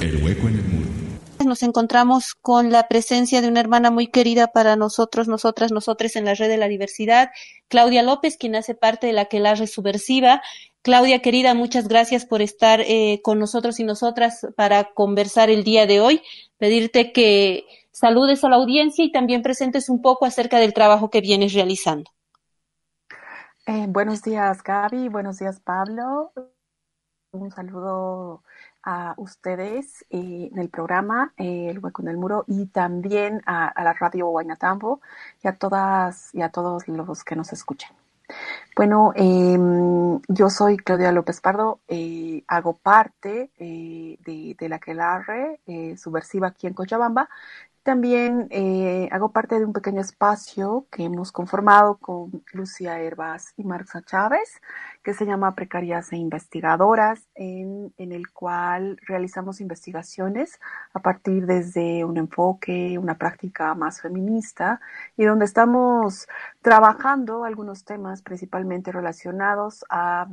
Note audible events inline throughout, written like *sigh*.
El hueco en el muro. Nos encontramos con la presencia de una hermana muy querida para nosotros, nosotras, nosotros en la red de la diversidad, Claudia López, quien hace parte de la Quelarre Subversiva. Claudia, querida, muchas gracias por estar eh, con nosotros y nosotras para conversar el día de hoy. Pedirte que saludes a la audiencia y también presentes un poco acerca del trabajo que vienes realizando. Eh, buenos días, Gaby. Buenos días, Pablo. Un saludo a ustedes eh, en el programa eh, El Hueco en el Muro y también a, la radio Guaynatambo y a todas y a todos los que nos escuchan. Bueno, em, yo soy Claudia López Pardo, eh, hago parte de, de, la Quelarre subversiva aquí en Cochabamba también eh, hago parte de un pequeño espacio que hemos conformado con Lucia Herbas y Marxa Chávez, que se llama Precarias e Investigadoras, en, en, el cual realizamos investigaciones a partir desde un enfoque, una práctica más feminista, y donde estamos trabajando algunos temas principalmente relacionados a,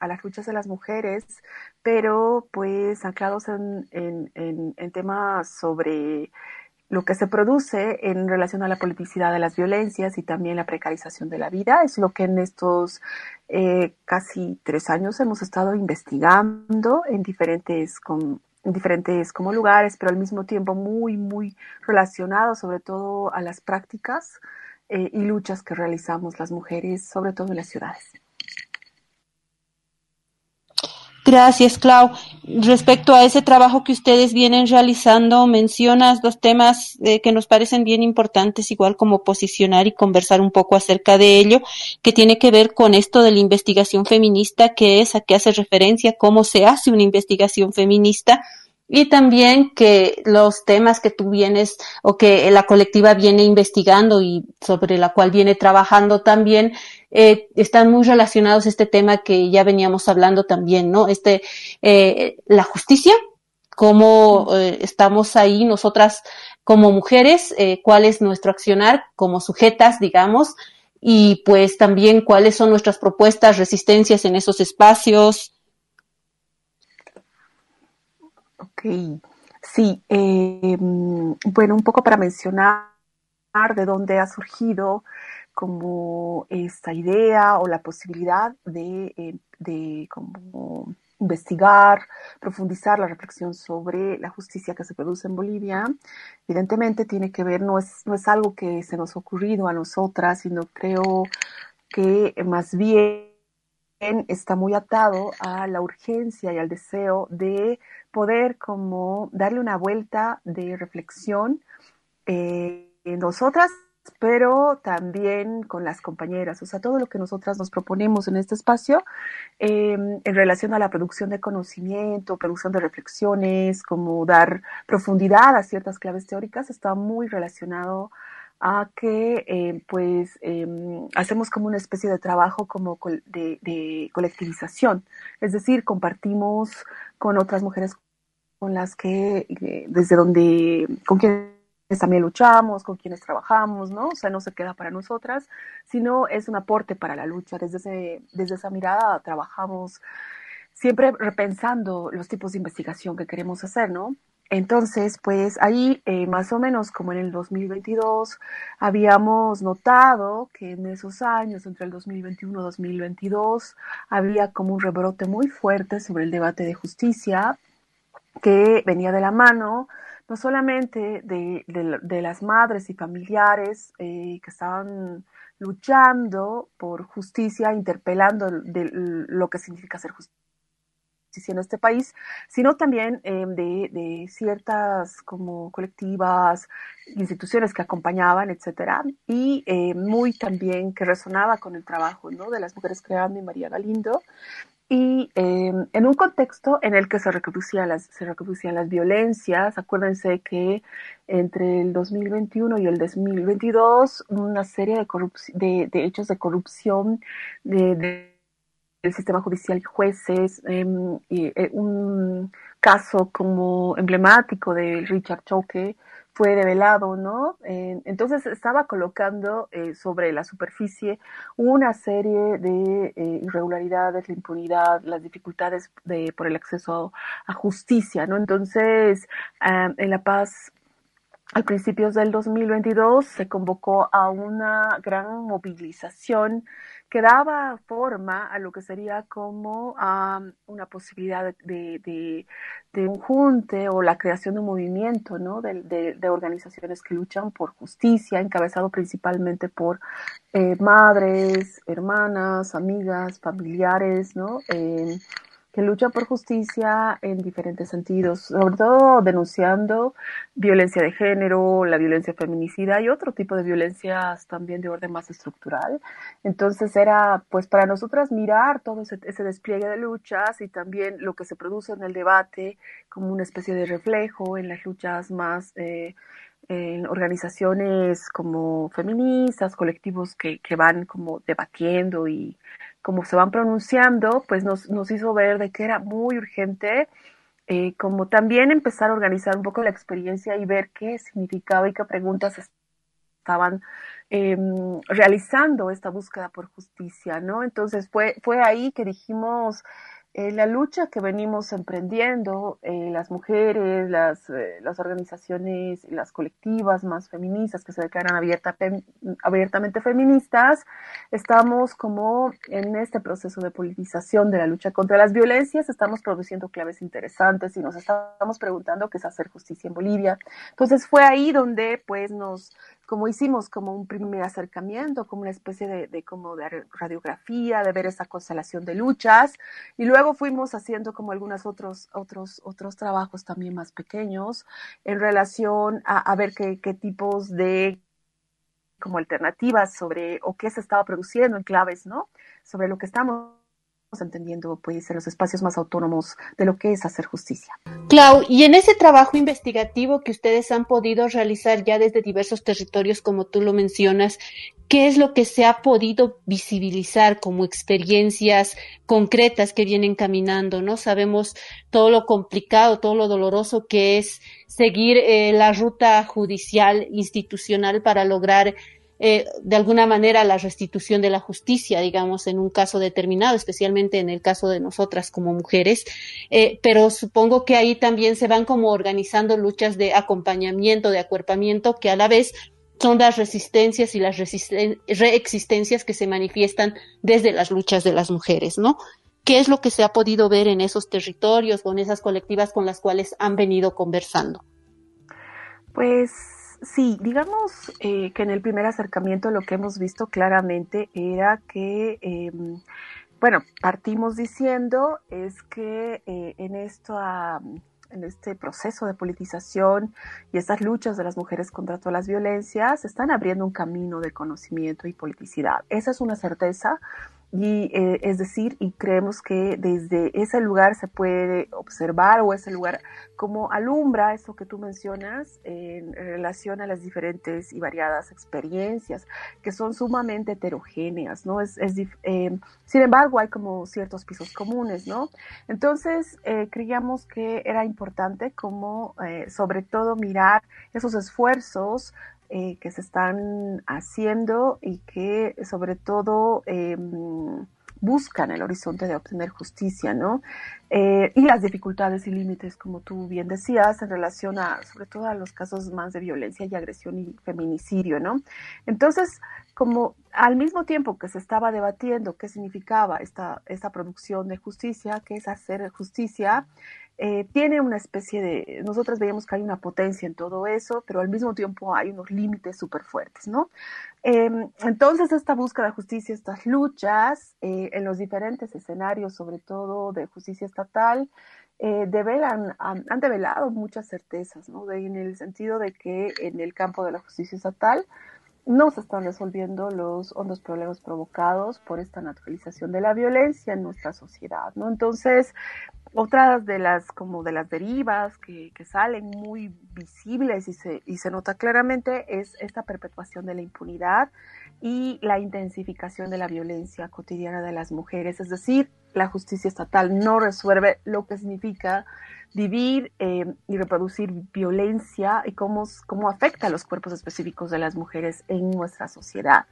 a las luchas de las mujeres, pero pues anclados en, en, en temas sobre lo que se produce en relación a la politicidad de las violencias y también la precarización de la vida. Es lo que en estos eh, casi tres años hemos estado investigando en diferentes, en diferentes como lugares, pero al mismo tiempo muy, muy relacionado sobre todo a las prácticas eh, y luchas que realizamos las mujeres, sobre todo en las ciudades. Gracias, Clau. Respecto a ese trabajo que ustedes vienen realizando, mencionas dos temas eh, que nos parecen bien importantes, igual como posicionar y conversar un poco acerca de ello, que tiene que ver con esto de la investigación feminista, que es a qué hace referencia, cómo se hace una investigación feminista y también que los temas que tú vienes o que la colectiva viene investigando y sobre la cual viene trabajando también eh, están muy relacionados a este tema que ya veníamos hablando también, ¿no? Este, eh, la justicia, cómo eh, estamos ahí nosotras como mujeres, eh, cuál es nuestro accionar como sujetas, digamos, y pues también cuáles son nuestras propuestas, resistencias en esos espacios, Ok, sí, eh, bueno, un poco para mencionar de dónde ha surgido como esta idea o la posibilidad de, eh, de como investigar, profundizar la reflexión sobre la justicia que se produce en Bolivia. Evidentemente tiene que ver, no es, no es algo que se nos ha ocurrido a nosotras, sino creo que más bien está muy atado a la urgencia y al deseo de poder como darle una vuelta de reflexión eh, en nosotras, pero también con las compañeras, o sea, todo lo que nosotras nos proponemos en este espacio em, en relación a la producción de conocimiento, producción de reflexiones, como dar profundidad a ciertas claves teóricas, está muy relacionado que eh, pues em, hacemos como una especie de trabajo como de, de, colectivización, es decir, compartimos con otras mujeres con las que eh, desde donde con quienes también luchamos, con quienes trabajamos, ¿no? O sea, no se queda para nosotras, sino es un aporte para la lucha. Desde, ese, desde esa mirada trabajamos siempre repensando los tipos de investigación que queremos hacer, ¿no? Entonces, pues ahí eh, más o menos como en el 2022 habíamos notado que en esos años, entre el 2021 y 2022, había como un rebrote muy fuerte sobre el debate de justicia que venía de la mano no solamente de, las madres y familiares eh, que estaban luchando por justicia, interpelando de lo que significa ser justicia en este país, sino también eh, de, de, ciertas como colectivas, instituciones que acompañaban, etcétera, y eh, muy también que resonaba con el trabajo ¿no? de las mujeres creando y María Galindo, y eh, en un contexto en el que se reproducían las, se reproducían las violencias, acuérdense que entre el 2021 y el 2022 una serie de, de, de hechos de corrupción de, de sistema judicial y jueces, em, y, un caso como emblemático de Richard Choque, fue develado, ¿no? entonces estaba colocando eh, sobre la superficie una serie de eh, irregularidades, la impunidad, las dificultades de, por el acceso a justicia, ¿no? Entonces, en La Paz al principios del 2022 se convocó a una gran movilización que daba forma a lo que sería como una posibilidad de, un junte o la creación de un movimiento ¿no? de, organizaciones que luchan por justicia, encabezado principalmente por eh, madres, hermanas, amigas, familiares, ¿no? Eh, que lucha por justicia en diferentes sentidos, sobre todo denunciando violencia de género, la violencia feminicida y otro tipo de violencias también de orden más estructural. Entonces era pues para nosotras mirar todo ese, despliegue de luchas y también lo que se produce en el debate como una especie de reflejo en las luchas más... Eh, en organizaciones como feministas, colectivos que, que van como debatiendo y como se van pronunciando, pues nos, nos hizo ver de que era muy urgente, eh, como también empezar a organizar un poco la experiencia y ver qué significaba y qué preguntas estaban em, realizando esta búsqueda por justicia, ¿no? Entonces fue, fue ahí que dijimos, eh, la lucha que venimos emprendiendo, eh, las mujeres, las, eh, las organizaciones, las colectivas más feministas que se declaran abierta, abiertamente feministas, estamos como en este proceso de politización de la lucha contra las violencias, estamos produciendo claves interesantes y nos estamos preguntando qué es hacer justicia en Bolivia. Entonces fue ahí donde pues nos como hicimos como un primer acercamiento, como una especie de, como de radiografía, de ver esa constelación de luchas, y luego fuimos haciendo como algunos otros, otros, otros trabajos también más pequeños en relación a, ver qué, qué tipos de como alternativas sobre o qué se estaba produciendo en claves, ¿no? Sobre lo que estamos entendiendo pues los espacios más autónomos de lo que es hacer justicia. Clau, y en ese trabajo investigativo que ustedes han podido realizar ya desde diversos territorios, como tú lo mencionas, ¿qué es lo que se ha podido visibilizar como experiencias concretas que vienen caminando? ¿No? Sabemos todo lo complicado, todo lo doloroso que es seguir eh, la ruta judicial institucional para lograr eh, de alguna manera la restitución de la justicia, digamos, en un caso determinado, especialmente en el caso de nosotras como mujeres. Eh, pero supongo que ahí también se van como organizando luchas de acompañamiento, de acuerpamiento, que a la vez son las resistencias y las reexistencias que se manifiestan desde las luchas de las mujeres, ¿no? ¿Qué es lo que se ha podido ver en esos territorios, con esas colectivas con las cuales han venido conversando? Pues Sí, digamos eh, que en el primer acercamiento lo que hemos visto claramente era que, em, bueno, partimos diciendo es que eh, en esto, en este proceso de politización y estas luchas de las mujeres contra todas las violencias están abriendo un camino de conocimiento y politicidad. Esa es una certeza y eh, es decir, y creemos que desde ese lugar se puede observar o ese lugar como alumbra eso que tú mencionas en relación a las diferentes y variadas experiencias que son sumamente heterogéneas, ¿no? Es, es eh, sin embargo, hay como ciertos pisos comunes, ¿no? Entonces, eh, creíamos que era importante como sobre todo mirar esos esfuerzos eh, que se están haciendo y que sobre todo em, buscan el horizonte de obtener justicia, ¿no? Eh, y las dificultades y límites, como tú bien decías, en relación a, sobre todo a los casos más de violencia y agresión y feminicidio, ¿no? Entonces, como al mismo tiempo que se estaba debatiendo qué significaba esta, esta producción de justicia, qué es hacer justicia, eh, tiene una especie de, nosotros veíamos que hay una potencia en todo eso, pero al mismo tiempo hay unos límites súper fuertes, ¿no? Em, entonces, esta búsqueda de justicia, estas luchas eh, en los diferentes escenarios, sobre todo de justicia estatal, eh, develan, han, han, develado muchas certezas, ¿no? en el sentido de que en el campo de la justicia estatal no se están resolviendo los hondos problemas provocados por esta naturalización de la violencia en nuestra sociedad, ¿no? Entonces, otras de las como de las derivas que, que, salen muy visibles y se, y se nota claramente es esta perpetuación de la impunidad y la intensificación de la violencia cotidiana de las mujeres. Es decir, la justicia estatal no resuelve lo que significa vivir eh, y reproducir violencia y cómo, cómo afecta a los cuerpos específicos de las mujeres en nuestra sociedad.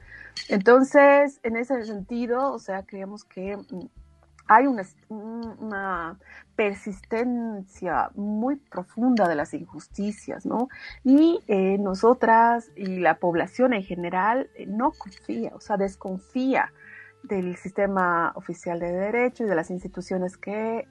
Entonces, en ese sentido, o sea, creemos que mm, hay una, persistencia muy profunda de las injusticias, ¿no? Y eh, nosotras y la población en general eh, no confía, o sea, desconfía del sistema oficial de derecho y de las instituciones que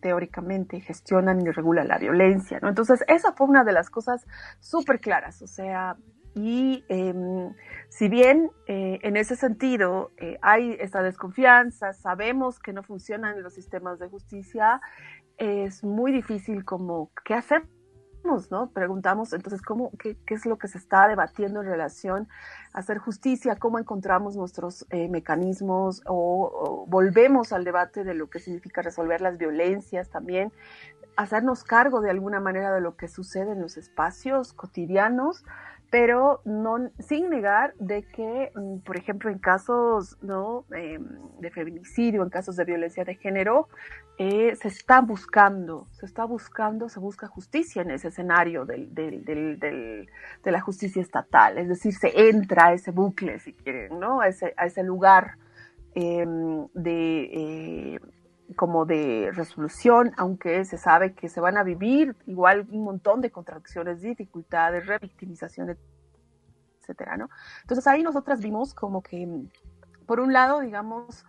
teóricamente gestionan y regulan la violencia, ¿no? Entonces, esa fue una de las cosas súper claras, o sea, y em, si bien eh, en ese sentido eh, hay esta desconfianza, sabemos que no funcionan los sistemas de justicia, es muy difícil como, ¿qué hacemos? ¿No? Preguntamos entonces cómo, qué, qué, es lo que se está debatiendo en relación a hacer justicia, cómo encontramos nuestros eh, mecanismos o, o, volvemos al debate de lo que significa resolver las violencias también, hacernos cargo de alguna manera de lo que sucede en los espacios cotidianos pero no, sin negar de que, mm, por ejemplo, en casos ¿no? Eh, de feminicidio, en casos de violencia de género, eh, se está buscando, se está buscando, se busca justicia en ese escenario del, del, del, de la justicia estatal, es decir, se entra a ese bucle, si quieren, ¿no? a, ese, a ese lugar eh, de como de resolución, aunque se sabe que se van a vivir igual un montón de contradicciones, dificultades, revictimización, etcétera, ¿no? Entonces ahí nosotras vimos como que, por un lado, digamos,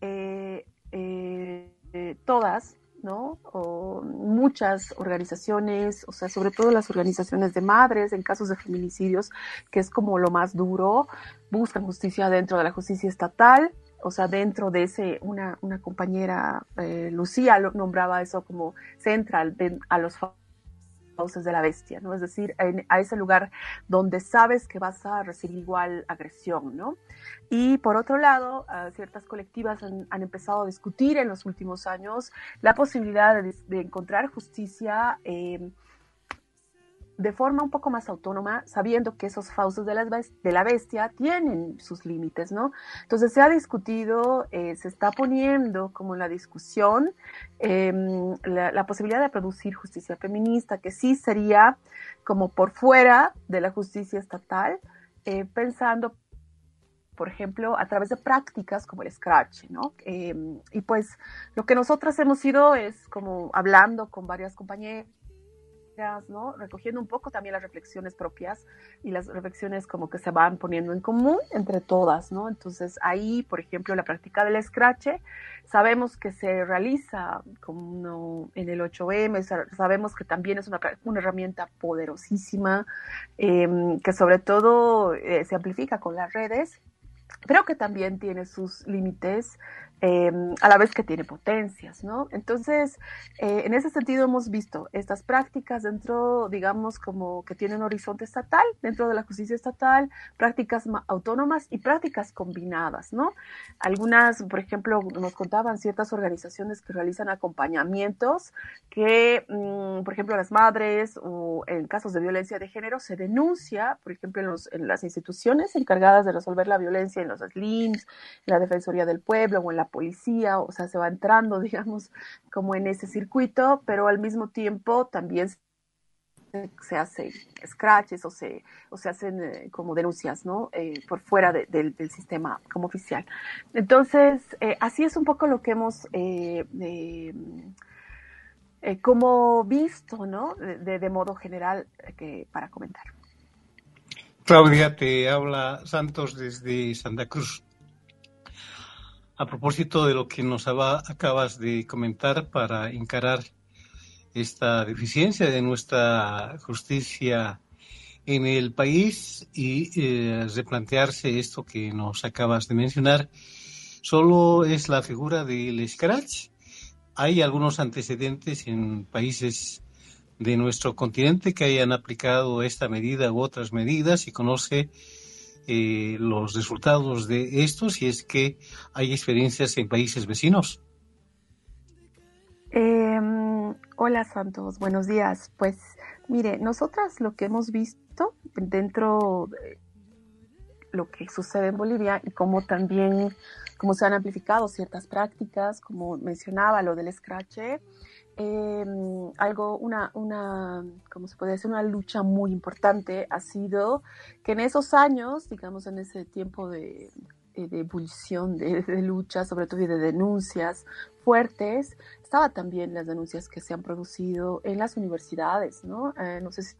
eh, eh, todas, ¿no? O muchas organizaciones, o sea, sobre todo las organizaciones de madres en casos de feminicidios, que es como lo más duro, buscan justicia dentro de la justicia estatal, o sea, dentro de ese, una, una compañera, eh, Lucía, lo nombraba eso como central a los fauces de la bestia, ¿no? Es decir, en, a ese lugar donde sabes que vas a recibir igual agresión, ¿no? Y por otro lado, uh, ciertas colectivas han, han, empezado a discutir en los últimos años la posibilidad de, de encontrar justicia eh, de forma un poco más autónoma, sabiendo que esos fauces de la, de la bestia tienen sus límites, ¿no? Entonces se ha discutido, eh, se está poniendo como en la discusión eh, la, posibilidad de producir justicia feminista, que sí sería como por fuera de la justicia estatal, eh, pensando por ejemplo, a través de prácticas como el Scratch, ¿no? Eh, y pues lo que nosotras hemos ido es como hablando con varias compañeras ¿no? Recogiendo un poco también las reflexiones propias y las reflexiones como que se van poniendo en común entre todas, ¿no? Entonces ahí, por ejemplo, la práctica del scratch, sabemos que se realiza como en el 8M, sabemos que también es una, herramienta poderosísima, eh, que sobre todo eh, se amplifica con las redes, pero que también tiene sus límites eh, a la vez que tiene potencias, ¿no? Entonces, eh, en ese sentido hemos visto estas prácticas dentro, digamos, como que tienen horizonte estatal, dentro de la justicia estatal, prácticas autónomas y prácticas combinadas, ¿no? Algunas, por ejemplo, nos contaban ciertas organizaciones que realizan acompañamientos que, mmm, por ejemplo, las madres o en casos de violencia de género se denuncia, por ejemplo, en, los, en las instituciones encargadas de resolver la violencia, en los SLIMS, en la Defensoría del Pueblo o en la policía, o sea, se va entrando, *laughs* digamos, como en ese circuito, pero al mismo tiempo también se, hacen scratches o se, o se hacen eh, como denuncias, ¿no? Eh, por fuera de, de, del sistema como oficial. Entonces, eh, así es un poco lo que hemos eh, como visto, ¿no? De, de modo general que, para comentar. Claudia, te habla Santos desde Santa Cruz. A propósito de lo que nos acabas de comentar para encarar esta deficiencia de nuestra justicia en el país y eh, replantearse esto que nos acabas de mencionar, solo es la figura del scratch. Hay algunos antecedentes en países de nuestro continente que hayan aplicado esta medida u otras medidas y conoce eh, los resultados de esto, si es que hay experiencias en países vecinos. Eh, Hola Santos, buenos días. Pues mire, nosotras lo que hemos visto dentro de lo que sucede en Bolivia y cómo también, cómo se han amplificado ciertas prácticas, como mencionaba lo del scratch, eh, algo, una, una, ¿cómo se puede decir? Una lucha muy importante ha sido que en esos años, digamos en ese tiempo de, de ebullición, de, de, lucha, sobre todo y de denuncias fuertes, estaba también las denuncias que se han producido en las universidades, ¿no? Eh, no sé si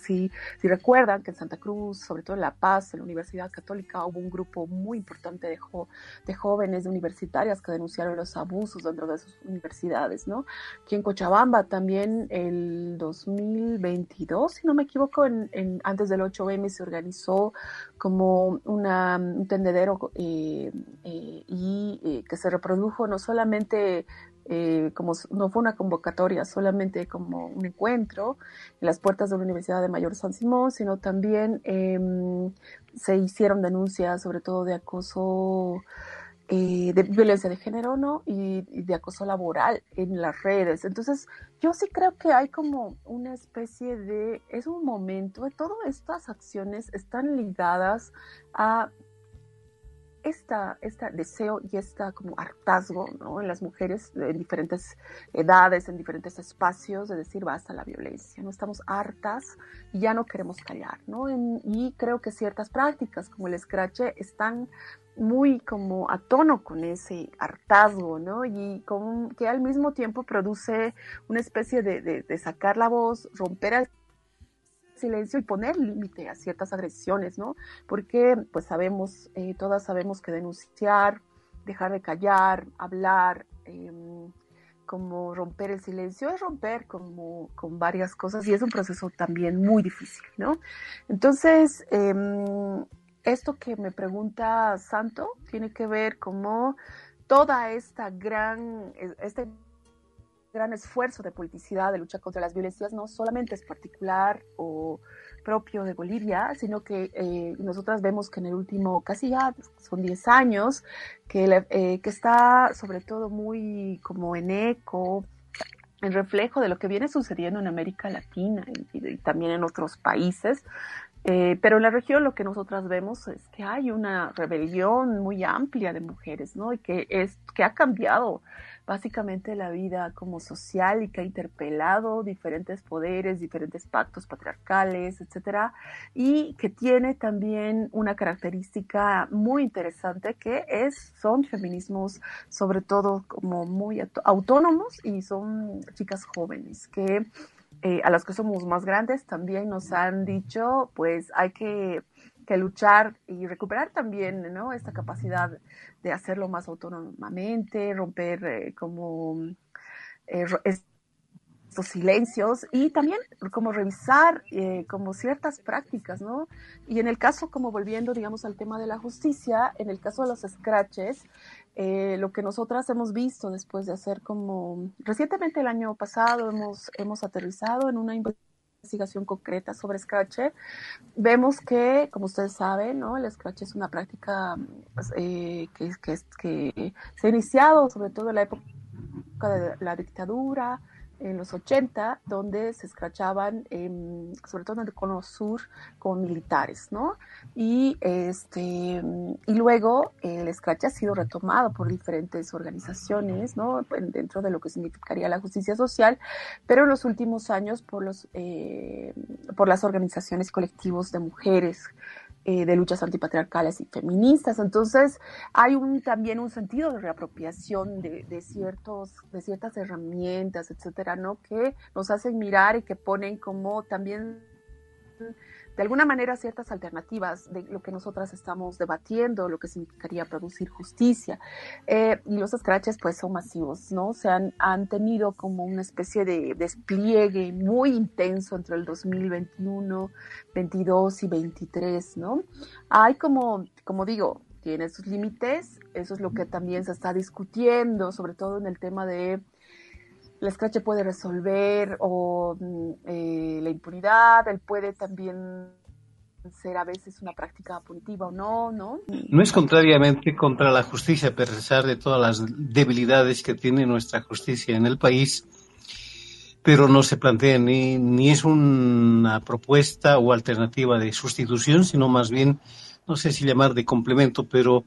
si, si, recuerdan que en Santa Cruz, sobre todo en La Paz, en la Universidad Católica, hubo un grupo muy importante de, jo de jóvenes de universitarias que denunciaron los abusos dentro de sus universidades, ¿no? Aquí en Cochabamba también el 2022, si no me equivoco, en, en antes del 8M se organizó como una, un tendedero eh, y que se reprodujo no solamente eh, como no fue una convocatoria, solamente como un encuentro en las puertas de la Universidad de Mayor San Simón, sino también eh, se hicieron denuncias sobre todo de acoso, eh, de violencia de género, ¿no? Y, y, de acoso laboral en las redes. Entonces, yo sí creo que hay como una especie de, es un momento, todas estas acciones están ligadas a esta, este deseo y esta como hartazgo ¿no? en las mujeres en diferentes edades, en diferentes espacios, de decir basta la violencia, no estamos hartas y ya no queremos callar, ¿no? En, y creo que ciertas prácticas como el scratch están muy como a tono con ese hartazgo, ¿no? Y con, que al mismo tiempo produce una especie de, de, de sacar la voz, romper el silencio y poner límite a ciertas agresiones, ¿no? Porque pues sabemos, eh, todas sabemos que denunciar, dejar de callar, hablar, eh, como romper el silencio es romper como con varias cosas y es un proceso también muy difícil, ¿no? Entonces, eh, esto que me pregunta Santo tiene que ver como toda esta gran, este gran esfuerzo de politicidad, de lucha contra las violencias, no solamente es particular o propio de Bolivia, sino que eh, nosotras vemos que en el último, casi ya son 10 años, que, eh, que está sobre todo muy como en eco, en reflejo de lo que viene sucediendo en América Latina y, y también en otros países, eh, pero en la región lo que nosotras vemos es que hay una rebelión muy amplia de mujeres, ¿no? Y que, es, que ha cambiado básicamente la vida como social y que ha interpelado diferentes poderes, diferentes pactos patriarcales, etcétera, y que tiene también una característica muy interesante que es, son feminismos sobre todo como muy autónomos y son chicas jóvenes que eh, a las que somos más grandes también nos han dicho, pues hay que, que luchar y recuperar también, ¿no? Esta capacidad de hacerlo más autónomamente, romper eh, como eh, estos silencios y también como revisar eh, como ciertas prácticas, ¿no? Y en el caso, como volviendo, digamos, al tema de la justicia, en el caso de los scratches, lo que nosotras hemos visto después de hacer como recientemente el año pasado hemos, hemos aterrizado en una investigación concreta sobre Scratch, vemos que, como ustedes saben, ¿no? el Scratch es una práctica pues, eh, que, que, que se ha iniciado sobre todo en la época de la dictadura, en los 80, donde se escrachaban, eh, sobre todo en el cono sur, con militares, ¿no? Y, este, y luego el escrache ha sido retomado por diferentes organizaciones, ¿no? Dentro de lo que significaría la justicia social, pero en los últimos años por, los, eh, por las organizaciones colectivos de mujeres eh, de luchas antipatriarcales y feministas. Entonces, hay un, también un sentido de reapropiación de, de, ciertos, de ciertas herramientas, etcétera, ¿no? Que nos hacen mirar y que ponen como también de alguna manera ciertas alternativas de lo que nosotras estamos debatiendo, lo que significaría producir justicia. Eh, y los scratches pues son masivos, ¿no? Se han, han tenido como una especie de despliegue muy intenso entre el 2021, 22 y 23, ¿no? Hay como, como digo, tiene sus límites, eso es lo que también se está discutiendo, sobre todo en el tema de el Scratch puede resolver o eh, la impunidad, él puede también ser a veces una práctica punitiva o no, ¿no? No es contrariamente contra la justicia, a pesar de todas las debilidades que tiene nuestra justicia en el país, pero no se plantea ni, ni es una propuesta o alternativa de sustitución, sino más bien, no sé si llamar de complemento, pero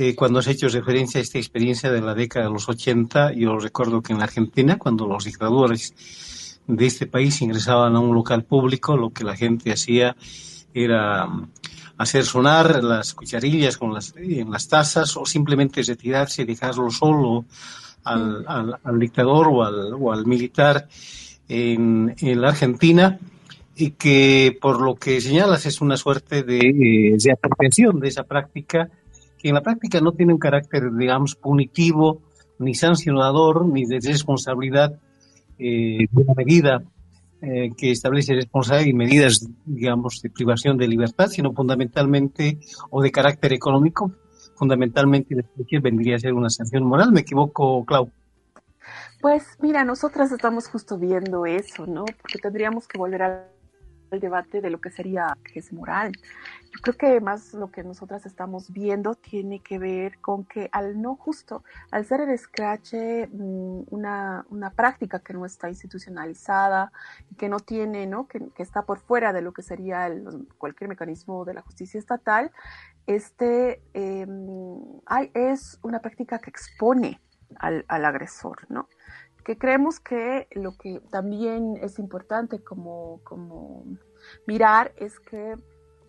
eh, cuando has hecho referencia a esta experiencia de la década de los 80, yo recuerdo que en la Argentina, cuando los dictadores de este país ingresaban a un local público, lo que la gente hacía era mm, hacer sonar las cucharillas con las, en las tazas o simplemente retirarse y dejarlo solo al, al, dictador o al, o al militar en, en, la Argentina y que por lo que señalas es una suerte de, eh, de de esa práctica que en la práctica no tiene un carácter, digamos, punitivo, ni sancionador, ni de responsabilidad eh, de una medida eh, que establece responsabilidad y medidas, digamos, de privación de libertad, sino fundamentalmente, o de carácter económico, fundamentalmente vendría a ser una sanción moral. ¿Me equivoco, Clau? Pues mira, nosotras estamos justo viendo eso, ¿no? Porque tendríamos que volver al debate de lo que sería que es moral. Yo creo que más lo que nosotras estamos viendo tiene que ver con que al no justo, al ser el scratch mm, una, una práctica que no está institucionalizada y que no tiene, ¿no? Que, que está por fuera de lo que sería el, cualquier mecanismo de la justicia estatal, este eh, hay, es una práctica que expone al, al agresor, ¿no? Que creemos que lo que también es importante como, como mirar es que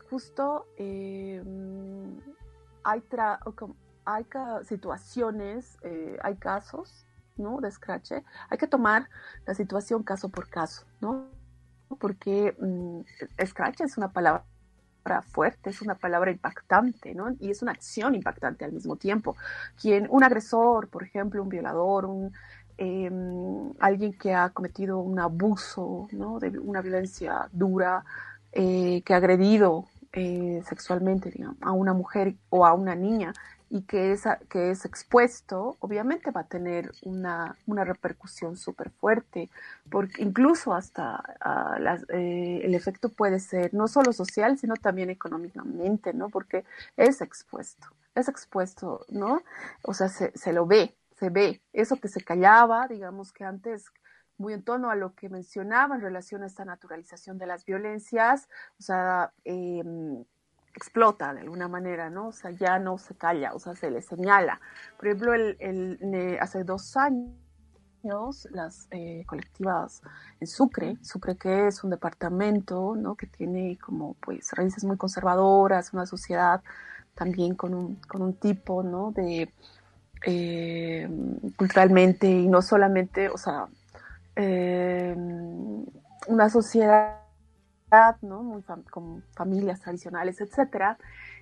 justo eh, hay, hay situaciones, eh, hay casos, ¿no? De scratch. Hay que tomar la situación caso por caso, ¿no? Porque mmm, scratch es una palabra fuerte, es una palabra impactante, ¿no? Y es una acción impactante al mismo tiempo. Quien, un agresor, por ejemplo, un violador, un, eh, alguien que ha cometido un abuso, ¿no? de una violencia dura, eh, que ha agredido eh, sexualmente digamos, a una mujer o a una niña y que es, que es expuesto, obviamente va a tener una, una repercusión súper fuerte, porque incluso hasta las, eh, el efecto puede ser no solo social, sino también económicamente, ¿no? Porque es expuesto, es expuesto, ¿no? O sea, se, se lo ve, se ve. Eso que se callaba, digamos que antes, muy en torno a lo que mencionaba en relación a esta naturalización de las violencias, o sea, eh, explota de alguna manera, ¿no? O sea, ya no se calla, o sea, se le señala. Por ejemplo, el, el, hace dos años, las eh, colectivas en Sucre, Sucre que es un departamento, ¿no? Que tiene como, pues, raíces muy conservadoras, una sociedad también con un, con un tipo, ¿no? De eh, culturalmente y no solamente, o sea, eh, una sociedad, ¿no? Muy con familias tradicionales, etcétera,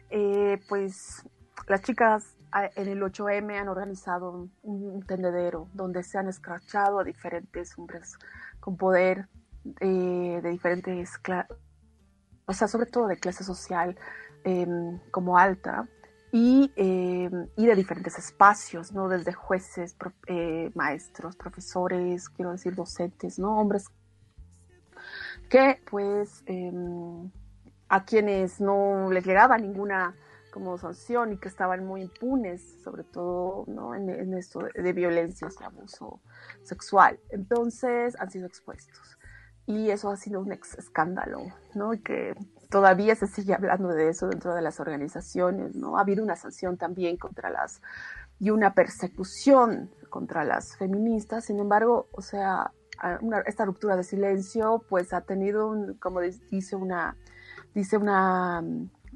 eh, pues las chicas en el 8M han organizado un, tendedero donde se han escrachado a diferentes hombres con poder de diferentes, o sea, sobre todo de clase social como alta, y, eh, y, de diferentes espacios, ¿no? Desde jueces, eh, maestros, profesores, quiero decir docentes, ¿no? Hombres que pues em, a quienes no les llegaba ninguna como sanción y que estaban muy impunes, sobre todo ¿no? en, esto de, de violencias abuso sexual. Entonces han sido expuestos. Y eso ha sido un escándalo, ¿no? Que todavía se sigue hablando de eso dentro de las organizaciones, ¿no? Ha habido una sanción también contra las y una persecución contra las feministas, sin embargo, o sea, esta ruptura de silencio, pues ha tenido, un, como dice una, dice una,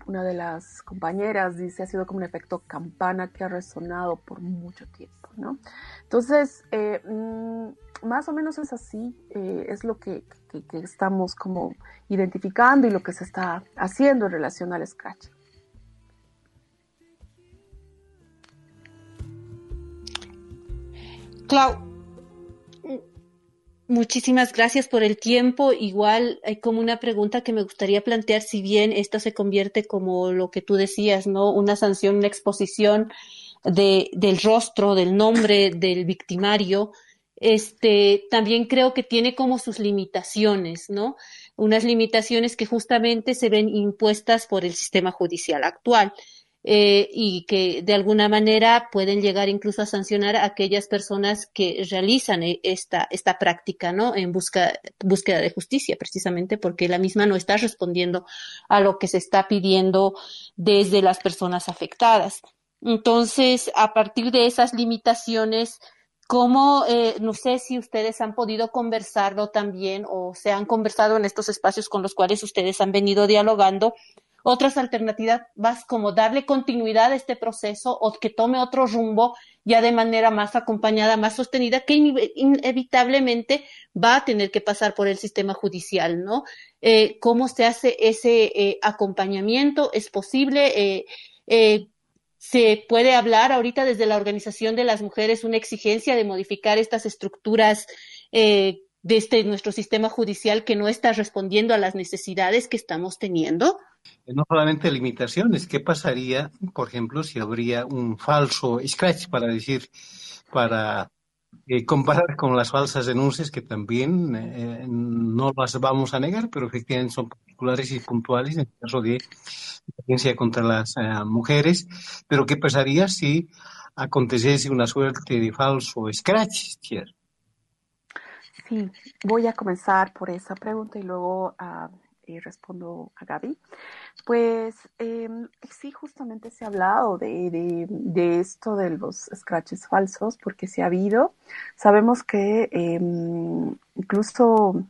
una de las compañeras, dice, ha sido como un efecto campana que ha resonado por mucho tiempo, ¿no? Entonces, eh, mm, más o menos es así, eh, es lo que, que, que, estamos como identificando y lo que se está haciendo en relación al Scratch. Clau, muchísimas gracias por el tiempo. Igual hay como una pregunta que me gustaría plantear, si bien esto se convierte como lo que tú decías, ¿no? Una sanción, una exposición de, del rostro, del nombre del victimario, este, también creo que tiene como sus limitaciones, ¿no? Unas limitaciones que justamente se ven impuestas por el sistema judicial actual. eh, y que de alguna manera pueden llegar incluso a sancionar a aquellas personas que realizan eh, esta, esta práctica, ¿no? En busca, búsqueda de justicia, precisamente porque la misma no está respondiendo a lo que se está pidiendo desde las personas afectadas. Entonces, a partir de esas limitaciones, ¿cómo, eh, no sé si ustedes han podido conversarlo también o se han conversado en estos espacios con los cuales ustedes han venido dialogando? Otras alternativas como darle continuidad a este proceso o que tome otro rumbo ya de manera más acompañada, más sostenida, que inevitablemente va a tener que pasar por el sistema judicial, ¿no? Eh, ¿Cómo se hace ese eh, acompañamiento? ¿Es posible? Se puede hablar ahorita desde la organización de las mujeres una exigencia de modificar estas estructuras eh, de este, nuestro sistema judicial que no está respondiendo a las necesidades que estamos teniendo? No solamente limitaciones, ¿qué pasaría, por ejemplo, si habría un falso scratch para decir, para eh, comparar con las falsas denuncias que también eh, no las vamos a negar, pero efectivamente son particulares y puntuales en el caso de violencia contra las eh, mujeres. Pero ¿qué pasaría si aconteciese una suerte de falso scratch, Sí, voy a comenzar por esa pregunta y luego uh, respondo a Gaby. Pues eh, sí, justamente se ha hablado de, de, esto de los scratches falsos, porque se ha habido. Sabemos que eh, incluso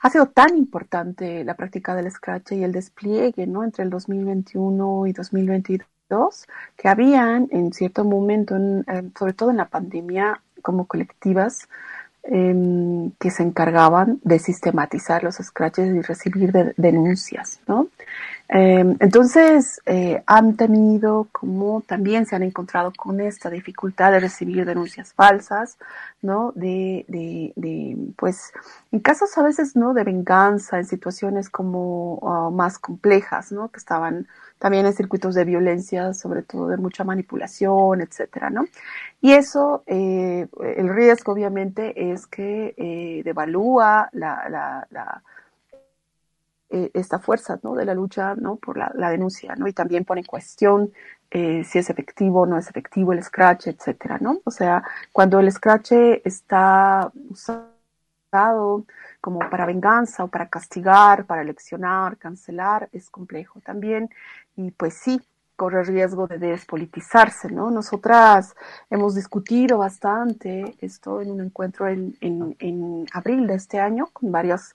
ha sido tan importante la práctica del scratch y el despliegue ¿no? entre el 2021 y 2022 que habían en cierto momento, sobre todo en la pandemia, como colectivas, Em, que se encargaban de sistematizar los scratches y recibir denuncias, ¿no? Em, entonces, eh, han tenido como también se han encontrado con esta dificultad de recibir denuncias falsas, ¿no? De, de, de pues, en casos a veces, ¿no? De venganza, en situaciones como ah, más complejas, ¿no? Que estaban también en circuitos de violencia, sobre todo de mucha manipulación, etcétera, ¿no? Y eso, eh, el riesgo obviamente es que eh, devalúa la, la, la eh, esta fuerza de la lucha por la, denuncia, ¿no? Y también pone en cuestión eh, si es efectivo o no es efectivo el scratch, etcétera, ¿no? O sea, cuando el scratch está usado como para venganza o para castigar, para leccionar, cancelar, es complejo también. Y pues sí, corre riesgo de despolitizarse, ¿no? Nosotras hemos discutido bastante esto en un encuentro en, en, abril de este año con varias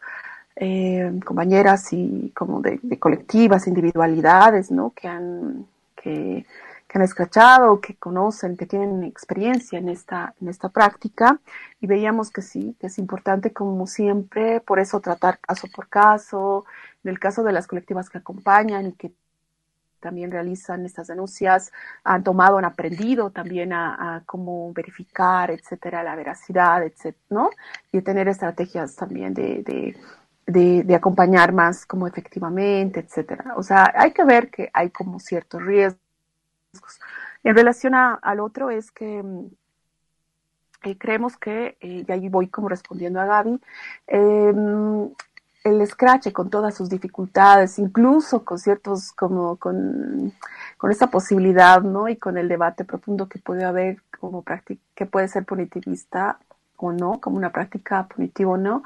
eh, compañeras y como de, colectivas, individualidades, ¿no? Que han, que, que han que conocen, que tienen experiencia en esta, en esta práctica y veíamos que sí, que es importante como siempre, por eso tratar caso por caso, en el caso de las colectivas que acompañan y que también realizan estas denuncias, han tomado, han aprendido también a, cómo verificar, etcétera, la veracidad, etcétera, ¿no? Y tener estrategias también de de, de, acompañar más como efectivamente, etcétera. O sea, hay que ver que hay como ciertos riesgos en relación al otro es que mm, eh, creemos que, eh, y ahí voy como respondiendo a Gaby, em, el Scratch con todas sus dificultades, incluso con ciertos, como con, con esa posibilidad, ¿no? Y con el debate profundo que puede haber como práctica, que puede ser punitivista o no, como una práctica punitiva o no,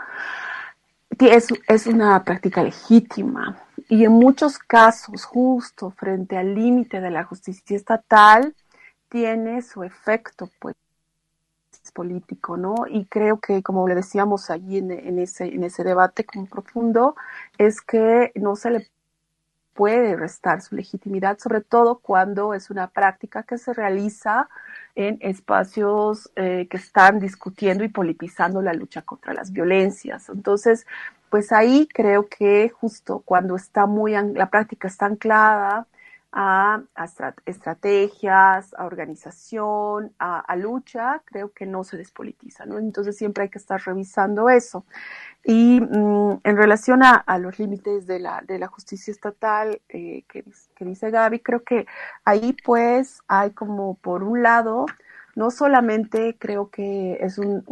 es, una práctica legítima y en muchos casos, justo frente al límite de la justicia estatal, tiene su efecto pues político, ¿no? Y creo que, como le decíamos allí en, en ese, en ese debate como profundo, es que no se le puede restar su legitimidad, sobre todo cuando es una práctica que se realiza en espacios eh, que están discutiendo y politizando la lucha contra las violencias. Entonces, pues ahí creo que justo cuando está muy, la práctica está anclada a, estrategias, a organización, a, lucha, creo que no se despolitiza, ¿no? Entonces siempre hay que estar revisando eso. Y mm, en relación a, los límites de la, de la justicia estatal eh, que, que dice Gaby, creo que ahí pues hay como por un lado, no solamente creo que es un,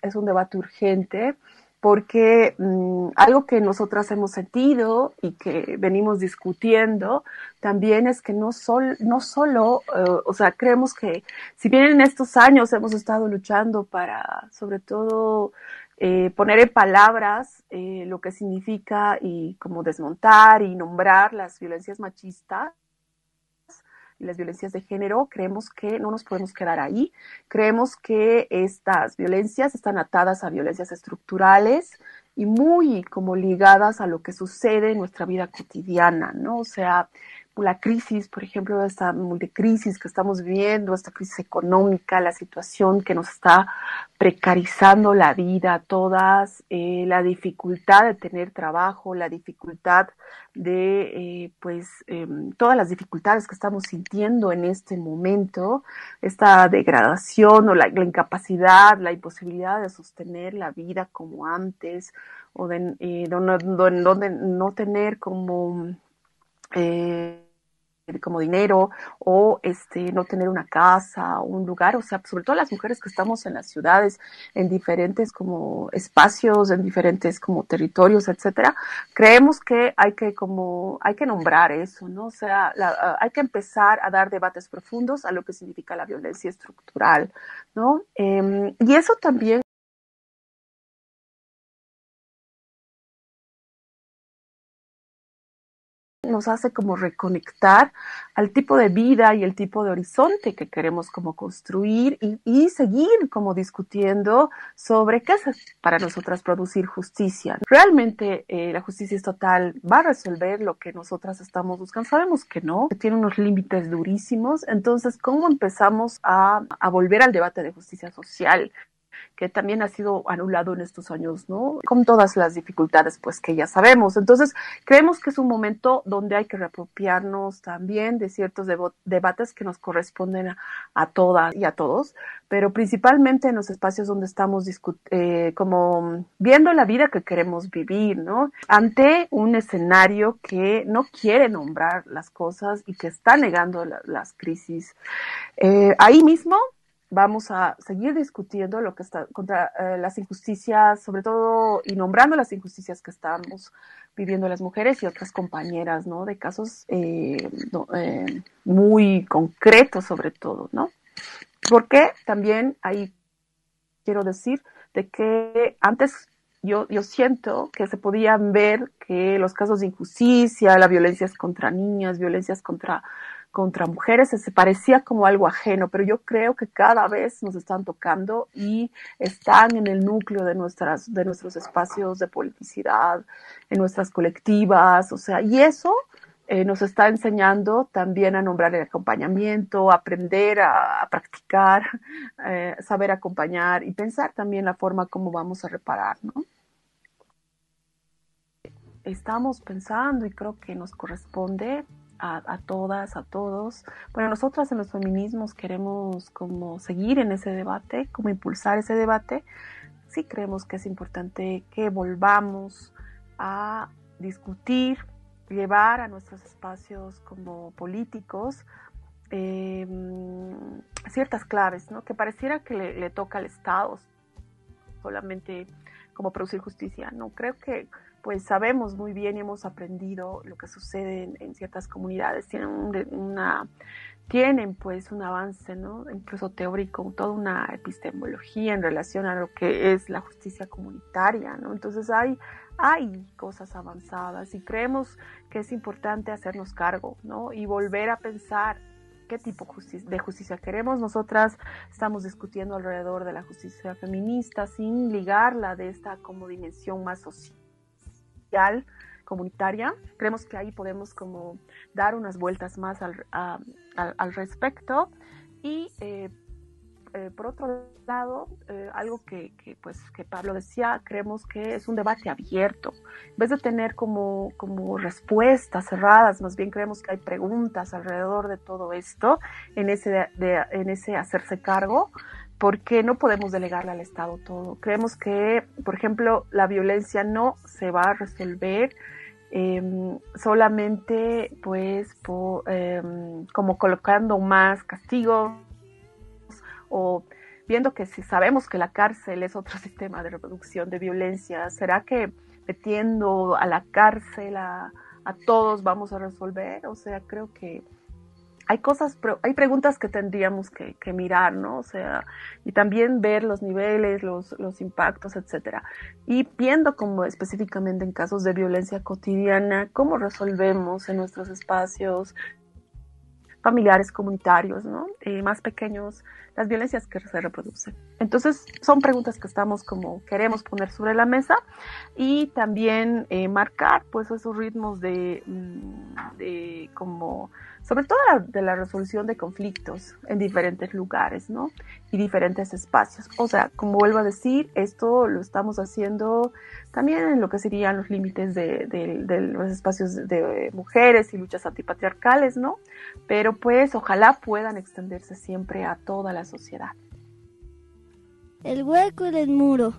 es un debate urgente, porque mm, algo que nosotras hemos sentido y que venimos discutiendo también es que no, sol, no solo, eh, o sea, creemos que si bien en estos años hemos estado luchando para, sobre todo, eh, poner en palabras eh, lo que significa y como desmontar y nombrar las violencias machistas, y las violencias de género, creemos que no nos podemos quedar ahí. Creemos que estas violencias están atadas a violencias estructurales y muy como ligadas a lo que sucede en nuestra vida cotidiana, ¿no? O sea, la crisis, por ejemplo, esta multicrisis que estamos viviendo, esta crisis económica, la situación que nos está precarizando la vida todas, eh, la dificultad de tener trabajo, la dificultad de, eh, pues, em, todas las dificultades que estamos sintiendo en este momento, esta degradación o la, incapacidad, la imposibilidad de sostener la vida como antes, o de, eh, no tener como eh, como dinero o este no tener una casa un lugar, o sea, sobre todo las mujeres que estamos en las ciudades, en diferentes como espacios, en diferentes como territorios, etcétera, creemos que hay que como hay que nombrar eso, ¿no? O sea, hay que empezar a dar debates profundos a lo que significa la violencia estructural, ¿no? Em, y eso también nos hace como reconectar al tipo de vida y el tipo de horizonte que queremos como construir y, seguir como discutiendo sobre qué es para nosotras producir justicia. ¿Realmente eh, la justicia estatal va a resolver lo que nosotras estamos buscando? Sabemos que no, que tiene unos límites durísimos. Entonces, ¿cómo empezamos a, a volver al debate de justicia social? Que también ha sido anulado en estos años, ¿no? Con todas las dificultades, pues, que ya sabemos. Entonces, creemos que es un momento donde hay que reapropiarnos también de ciertos debates que nos corresponden a, todas y a todos, pero principalmente en los espacios donde estamos eh, como viendo la vida que queremos vivir, ¿no? Ante un escenario que no quiere nombrar las cosas y que está negando las crisis. Eh, ahí mismo vamos a seguir discutiendo lo que está contra eh, las injusticias, sobre todo y nombrando las injusticias que estamos viviendo las mujeres y otras compañeras, ¿no? De casos eh, eh, muy concretos, sobre todo, ¿no? Porque también ahí quiero decir de que antes yo, yo siento que se podían ver que los casos de injusticia, la violencia contra niñas, violencias contra contra mujeres se parecía como algo ajeno, pero yo creo que cada vez nos están tocando y están en el núcleo de nuestras de nuestros espacios de politicidad, en nuestras colectivas, o sea, y eso eh, nos está enseñando también a nombrar el acompañamiento, aprender a, practicar, *laughs* eh, saber acompañar y pensar también la forma como vamos a reparar, ¿no? Estamos pensando y creo que nos corresponde a, todas, a todos. Bueno, nosotras en los feminismos queremos como seguir en ese debate, como impulsar ese debate. Sí creemos que es importante que volvamos a discutir, llevar a nuestros espacios como políticos em, ciertas claves, ¿no? Que pareciera que le, le toca al Estado solamente como producir justicia. No, creo que pues sabemos muy bien y hemos aprendido lo que sucede en, ciertas comunidades. Tienen una tienen pues un avance, ¿no? Incluso teórico, toda una epistemología en relación a lo que es la justicia comunitaria, ¿no? Entonces hay, hay cosas avanzadas y creemos que es importante hacernos cargo, ¿no? Y volver a pensar qué tipo de justicia queremos. Nosotras estamos discutiendo alrededor de la justicia feminista sin ligarla de esta como dimensión más social comunitaria. Creemos que ahí podemos como dar unas vueltas más al, al, respecto. Y eh, eh, por otro lado, eh, algo que, pues, que Pablo decía, creemos que es un debate abierto. En vez de tener como, como respuestas cerradas, más bien creemos que hay preguntas alrededor de todo esto, en ese, en ese hacerse cargo porque no podemos delegarle al Estado todo. Creemos que, por ejemplo, la violencia no se va a resolver em, solamente, pues, em, como colocando más castigos o viendo que si sabemos que la cárcel es otro *laughs* sistema de reproducción de violencia, ¿será que metiendo a la cárcel a todos vamos a resolver? O sea, creo que hay cosas, hay preguntas que tendríamos que, mirar, ¿no? O sea, y también ver los niveles, los, impactos, etcétera. Y viendo como específicamente en casos de violencia cotidiana, cómo resolvemos en nuestros espacios familiares, comunitarios, ¿no? Eh, más pequeños, las violencias que se reproducen. Entonces, son preguntas que estamos como queremos poner sobre la mesa y también eh, marcar, pues, esos ritmos de, mm, de como sobre todo de la resolución de conflictos en diferentes lugares, ¿no? Y diferentes espacios. O sea, como vuelvo a decir, esto lo estamos haciendo también en lo que serían los límites de, los espacios de mujeres y luchas antipatriarcales, ¿no? Pero pues ojalá puedan extenderse siempre a toda la sociedad. El hueco del muro.